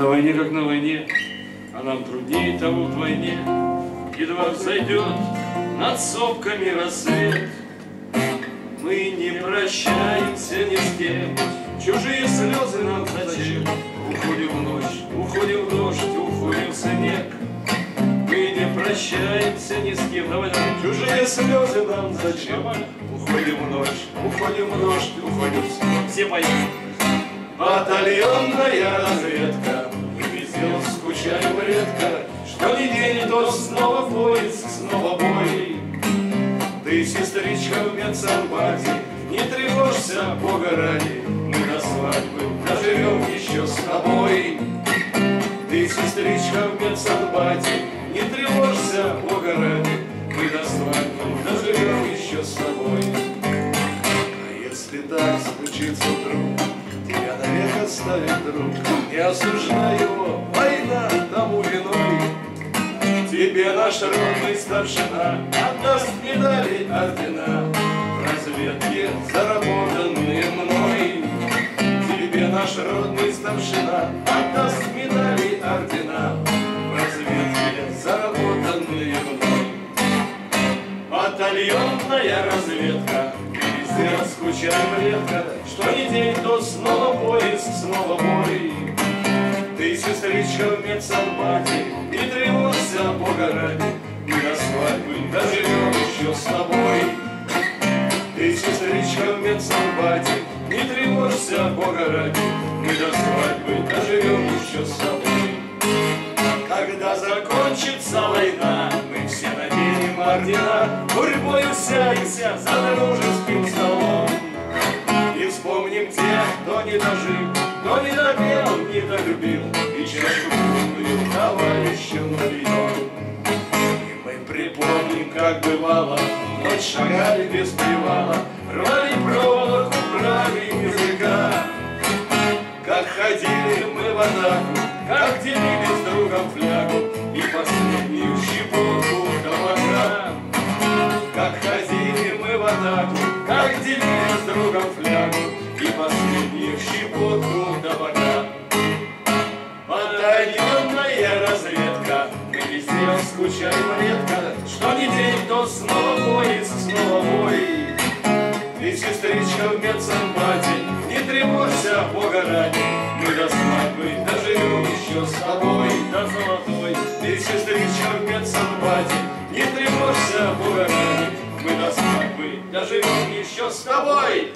на войне, как на войне, а нам труднее того вдвойне. Едва взойдет над сопками рассвет, мы не прощаемся ни с кем, чужие слезы нам зачем? Уходим в ночь, уходим в дождь, уходим в снег. Мы не прощаемся ни с кем, давай, давай, чужие слезы нам зачем? Уходим в ночь, уходим в дождь, уходим в снег. Все поем. Батальонная разведка, скучаем редко, что ни день, то снова поиск, снова бой. Ты, сестричка, в медсанбате, не тревожься, Бога ради, мы до свадьбы доживем еще с тобой. Ты, сестричка, в медсанбате, не тревожься, Бога ради, мы до свадьбы доживем еще с тобой. А если так случится вдруг, тебя навек оставит друг, не осуждай его, виной. Тебе наш родный старшина Отдаст медали ордена. В разведке заработанные мной. Тебе наш родный старшина Отдаст медали ордена. В разведке заработанные мной. Батальонная разведка. Везде скучаем редко. Что ни день, то снова поиск, снова бой ты, сестричка, в медсанбате, Не тревожься, Бога ради, Мы до свадьбы доживем еще с тобой. Ты, сестричка, в медсанбате, Не тревожься, Бога ради, Мы до свадьбы доживем еще с тобой. Когда закончится война, Мы все наденем ордена, Гурьбой усядемся за дружеским столом. И вспомним тех, кто не дожил, долюбил, И чашку полную товарищам налил. И мы припомним, как бывало, Ночь шагали без привала, Рвали проволоку, брали языка. Как ходили мы в атаку, Как делили с другом флягу И последнюю щепотку табака. Как ходили мы в атаку, Как делили с другом флягу скучаем редко, Что ни день, то снова поиск, снова бой. Ты, сестричка, в медсанбате, Не тревожься, Бога ради, Мы до свадьбы доживем еще с тобой до золотой. Ты, сестричка, в медсанбате, Не тревожься, Бога ради, Мы до свадьбы доживем еще с тобой